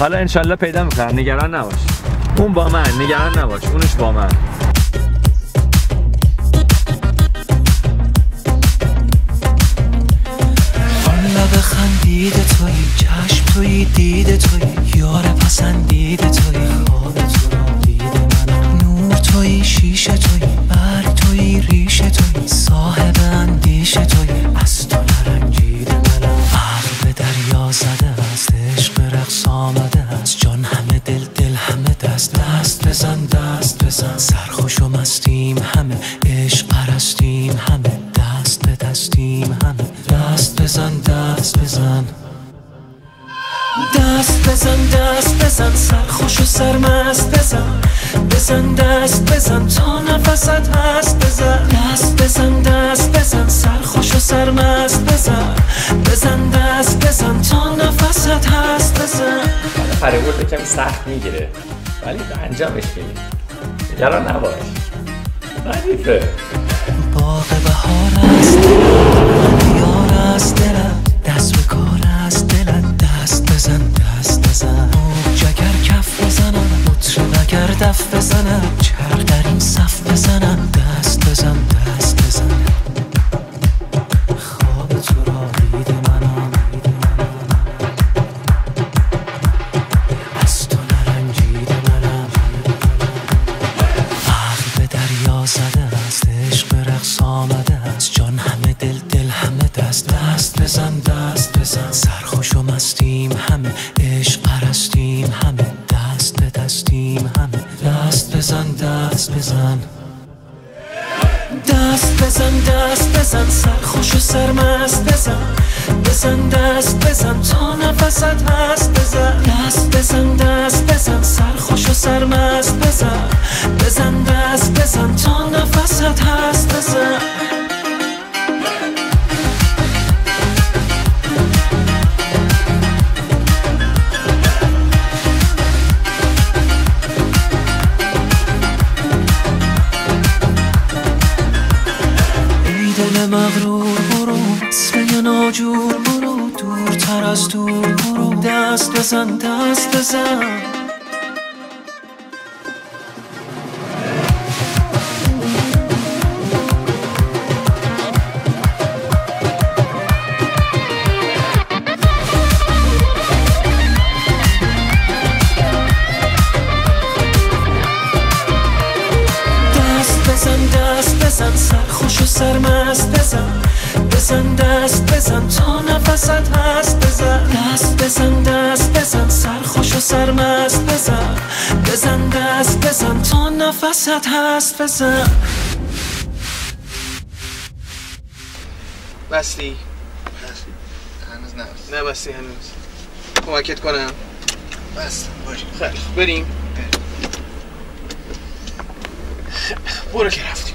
حالا انشالله پیدا می‌کنم. نگران نباش. اون با من نگران نباش. اونش با من. خندید توی چشم توی دید توی یار پسندید توی خواب تو را دید من. نور توی شیشه توی بزن دست بزن. سرخوش و مستیم همه عشق پرستیم همه دست به دستیم همه دست بزن دست بزن. دست بزن دست بزن. سرخوش و سرمست بزن. بزن دست بزن. تا نفست هست بزن. دست بزن دست بزن. سرخوش و سرمست بزن. بزن دست بزن. تا نفست هست بزن. پریورد کمی سخت می‌گیره. ولی به انجامش میدیم نگران نباش. ردیفه. باغ بهار است. دلم یار است. دلم دست به کار است. دلم دست بزن دست بزن. موج اگر کف بزنم. مطرب اگر دف بزنم. چرخ در این صف بزنم. دست بزن دست زده است عشق رقص آمده است. جان همه دل دل همه دست. دست بزن دست بزن. سرخوش و مستیم همه عشق پرستیم همه. دست به دستیم همه. دست بزن دست بزن. دست بزن دست بزن. سرخوش و سرمست بزن. بزن دست بزن. تا نفست هست بزن. دست بزن دست بزن. سرخوش و سرمست بزن. مغرور برو اسم ناجور برو. دورتر از دور برو. دست بزن دست بزن. بزن دست بزن. سرخوش و سرمست بزن. بزن دست بزن. تا نفست هست بزن. دست بزن دست بزن. سرخوش و سرمست بزن. بزن دست بزن. تا نفست هست بزن. بستی؟ هنوز نه. بستی هنوز. کمکت کنم. بس باشه خیلی خوب. بریم. برو که رفتیم.